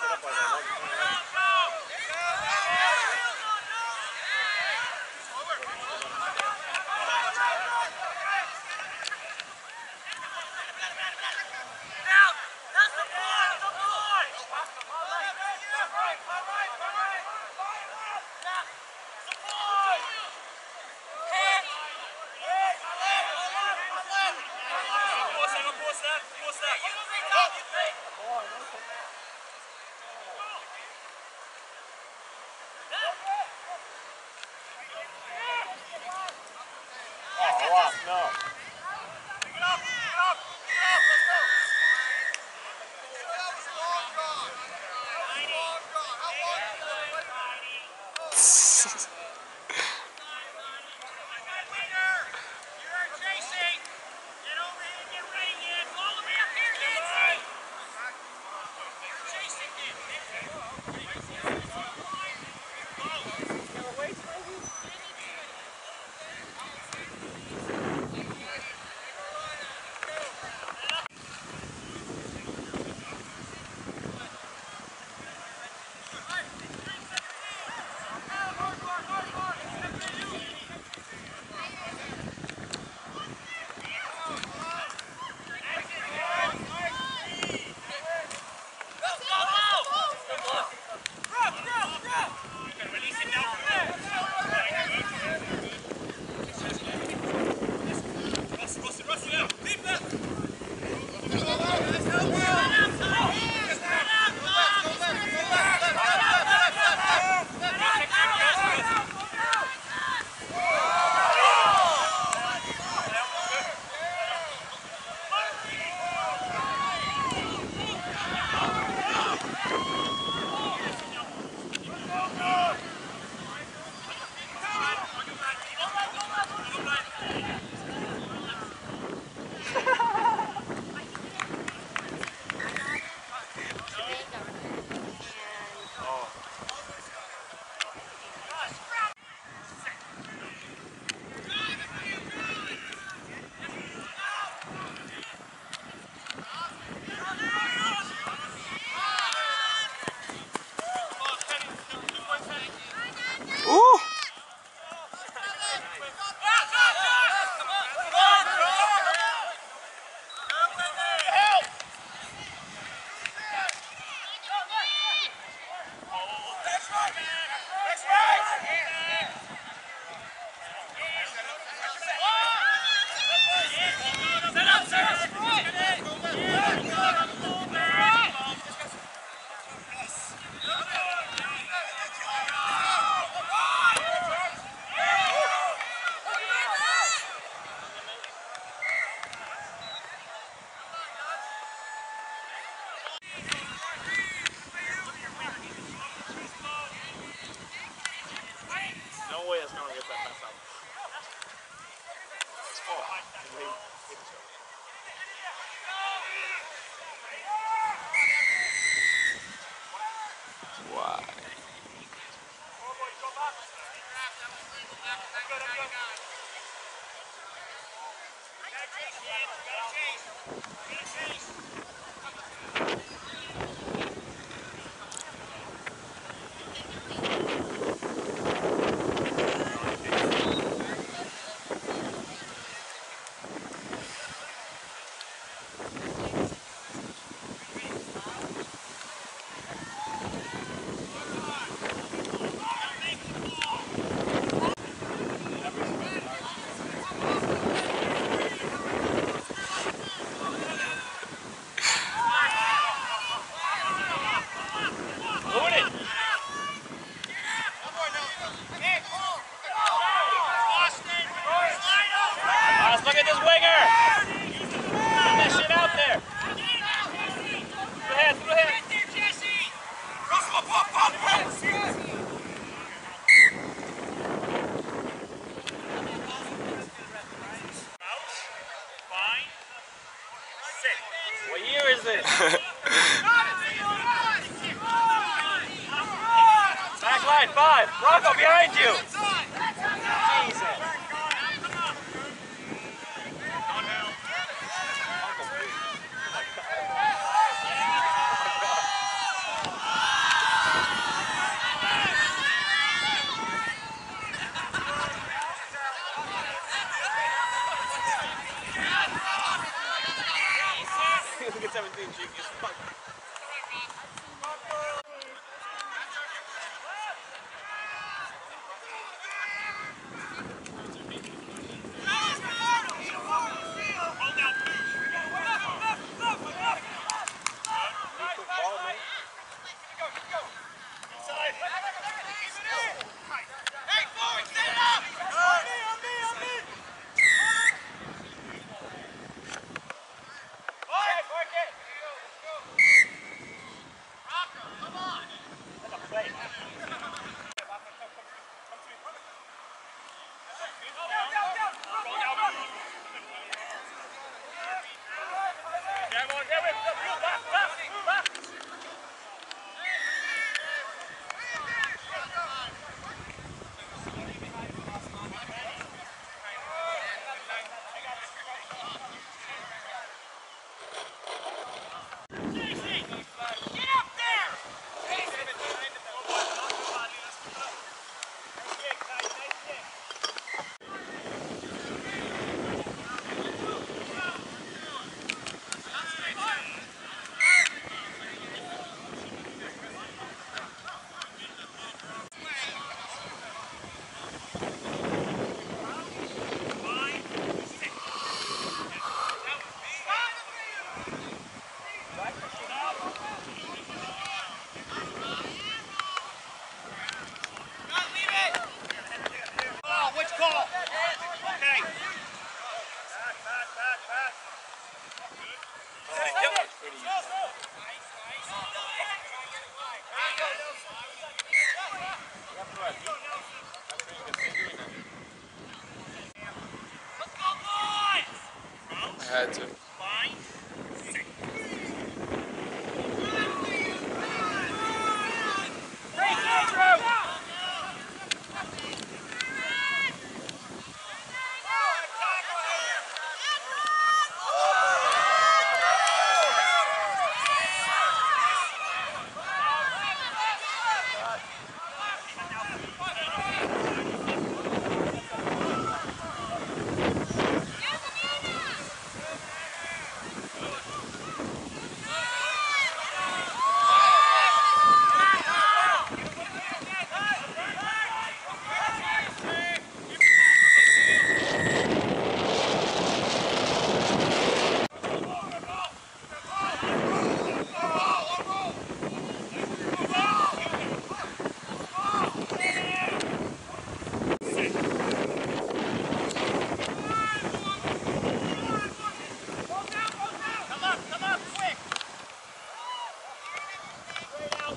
Bye.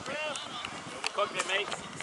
Out, it, mate.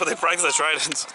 Well, they practice the tridents.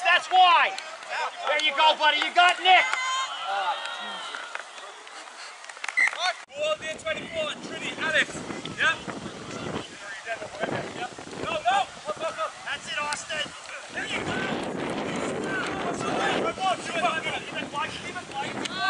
that's why. There you go, buddy. You got Nick. Ball there, 24, Trinity, Alex. Yep. No, no. That's it, Austin. There you go. Keep it keep it.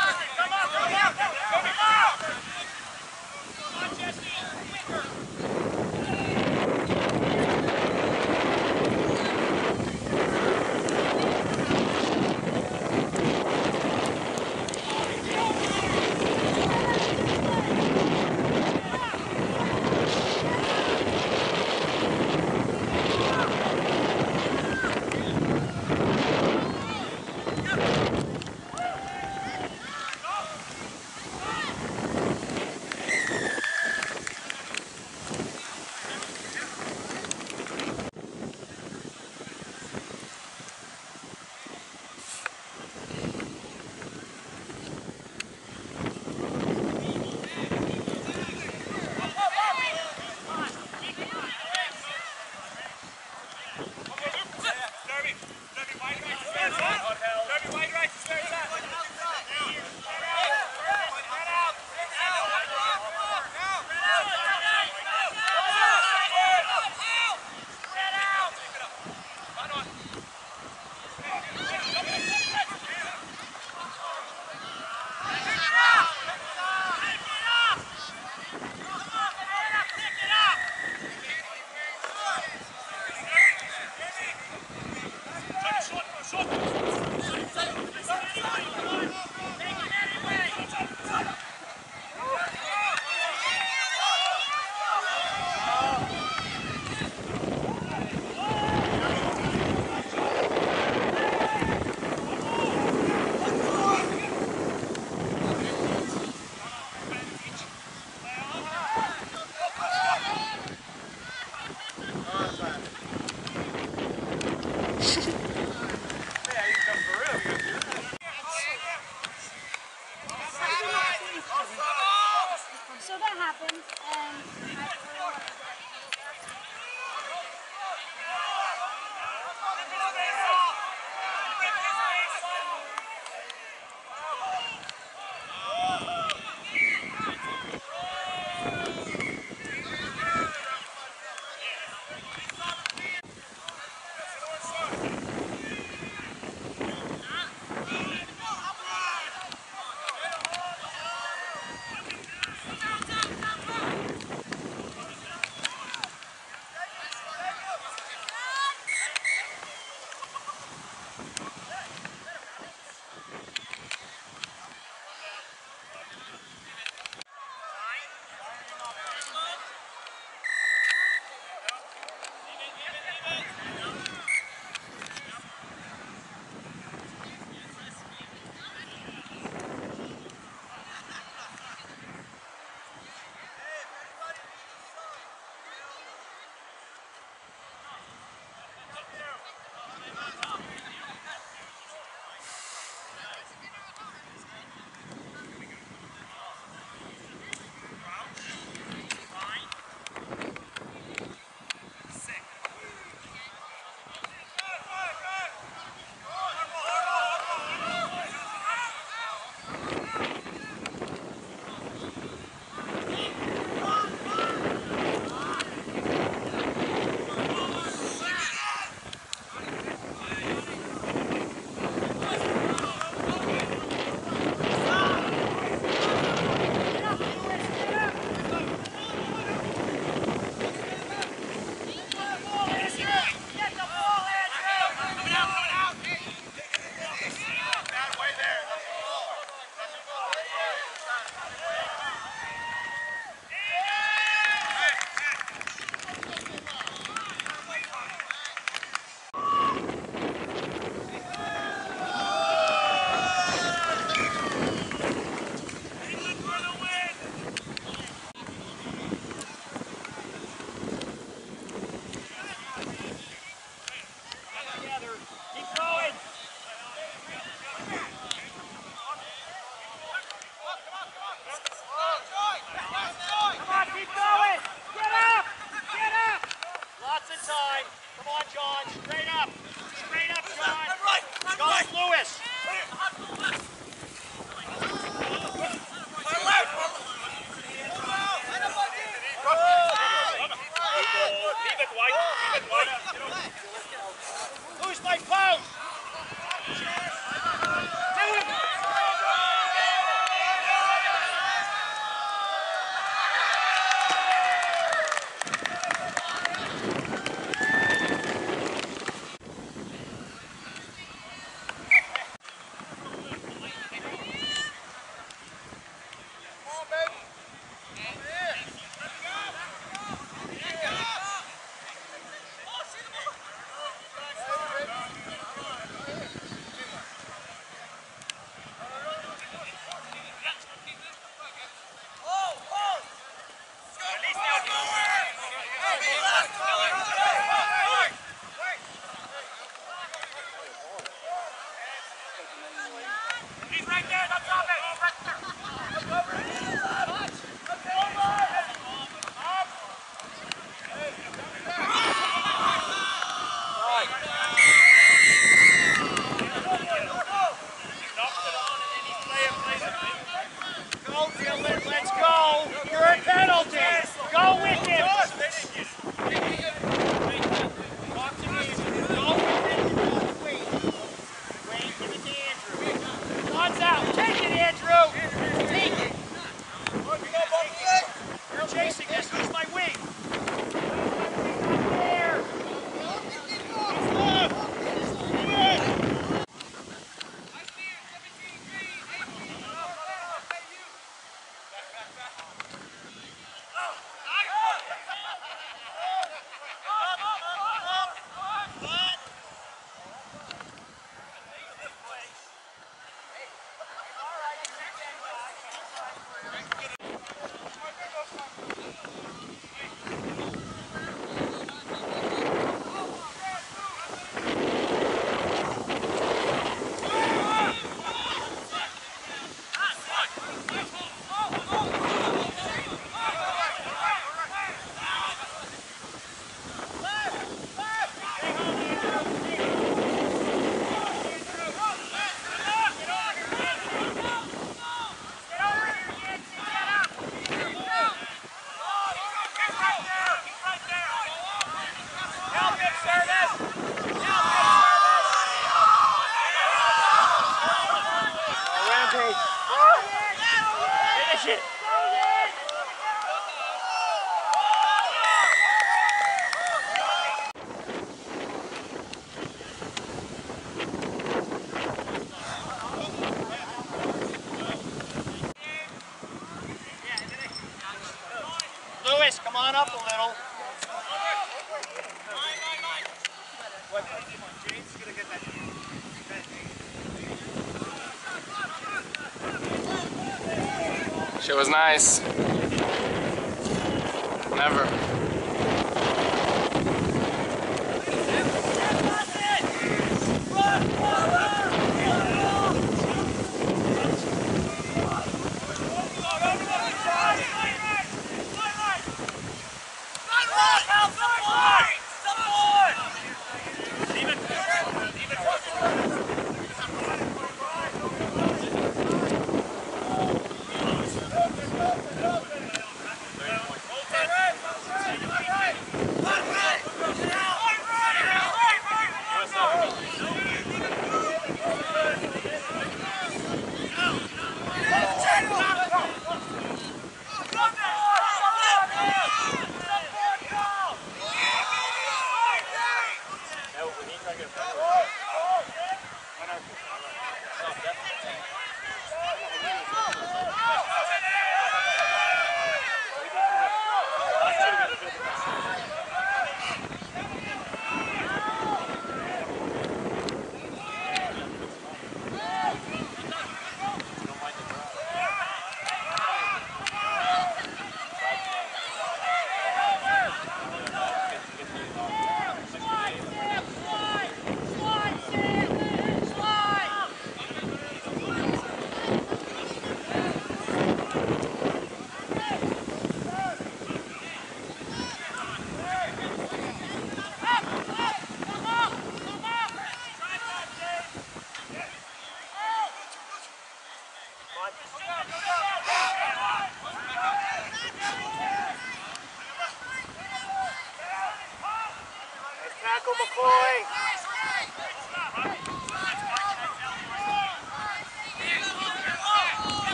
Let me find my expense, huh? Nice.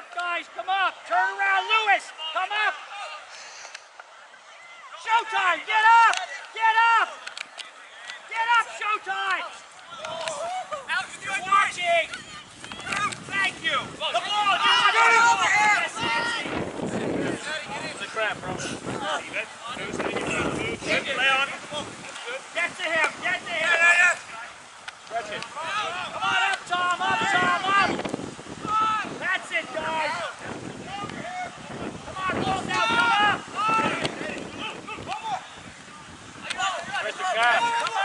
Up, guys, come up! Turn around, Lewis! Come up! Showtime! Get up! Get up! Get up, Showtime! Watching! Thank you! The ball! Get The crap, bro. Get to him! Get to him! Come on up, Tom! Up, Tom! Up! That's it, guys! Come on, roll now! Come up! Where's the cat? Come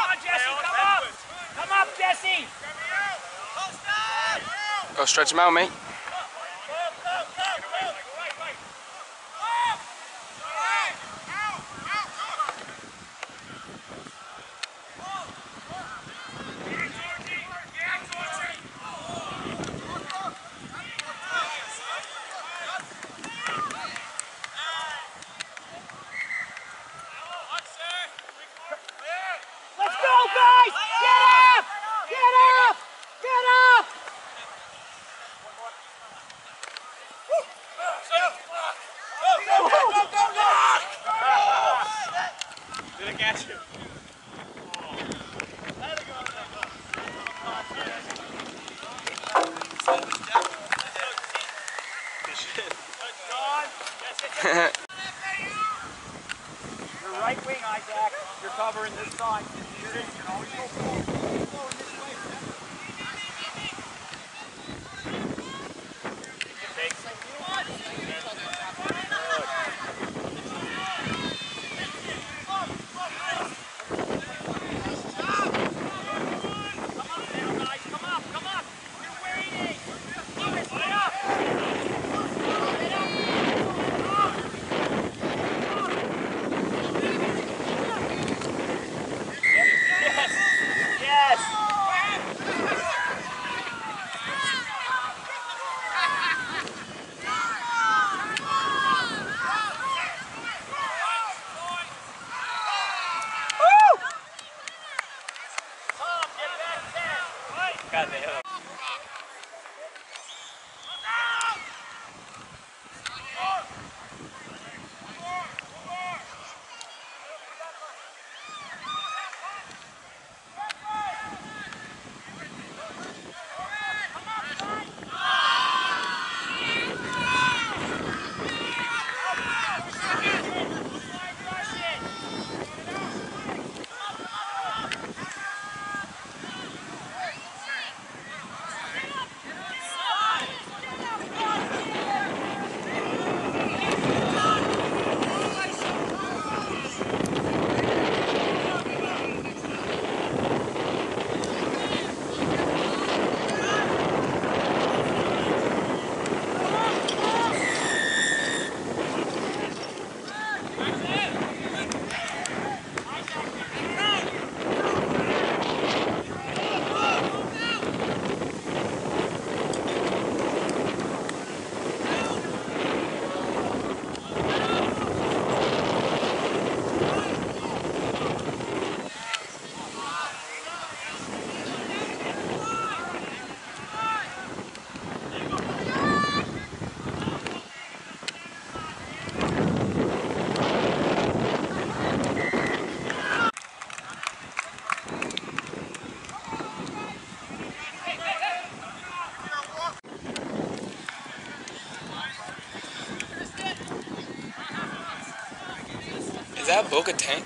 on, Jesse! Come up! Come up, Jesse! Go stretch him out, mate. cadela. That Boca tank?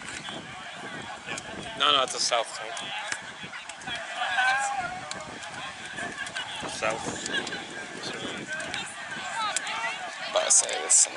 No, no, it's a south tank. South. About to say this